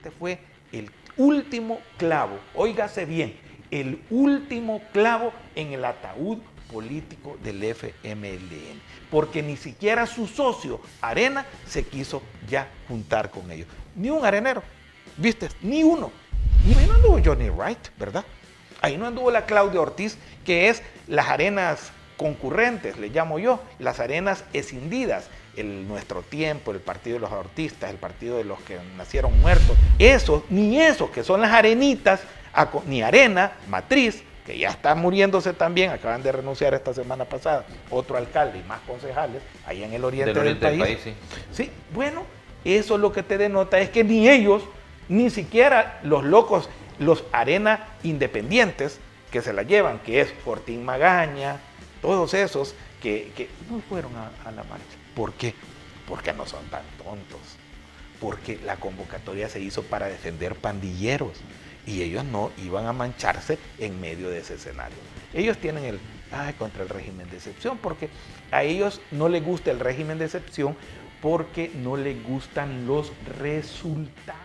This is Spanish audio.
este fue el último clavo, óigase bien, el último clavo en el ataúd político del FMLN, porque ni siquiera su socio Arena se quiso ya juntar con ellos. Ni un arenero, ¿viste? Ni uno. Y ahí no anduvo Johnny Wright, ¿verdad? Ahí no anduvo la Claudia Ortiz, que es las arenas concurrentes, le llamo yo, las arenas escindidas, el Nuestro Tiempo, el Partido de los Artistas, el Partido de los que nacieron muertos, eso, ni eso, que son las arenitas, ni arena, matriz, que ya está muriéndose también, acaban de renunciar esta semana pasada, otro alcalde y más concejales, ahí en el oriente del, país. sí. sí, bueno, eso lo que te denota es que ni ellos, ni siquiera los locos, los arena independientes que se la llevan, que es Fortín Magaña, todos esos que, no fueron a la marcha. ¿Por qué? Porque no son tan tontos. Porque la convocatoria se hizo para defender pandilleros y ellos no iban a mancharse en medio de ese escenario. Ellos tienen el, ay, contra el régimen de excepción, porque a ellos no les gusta el régimen de excepción porque no les gustan los resultados.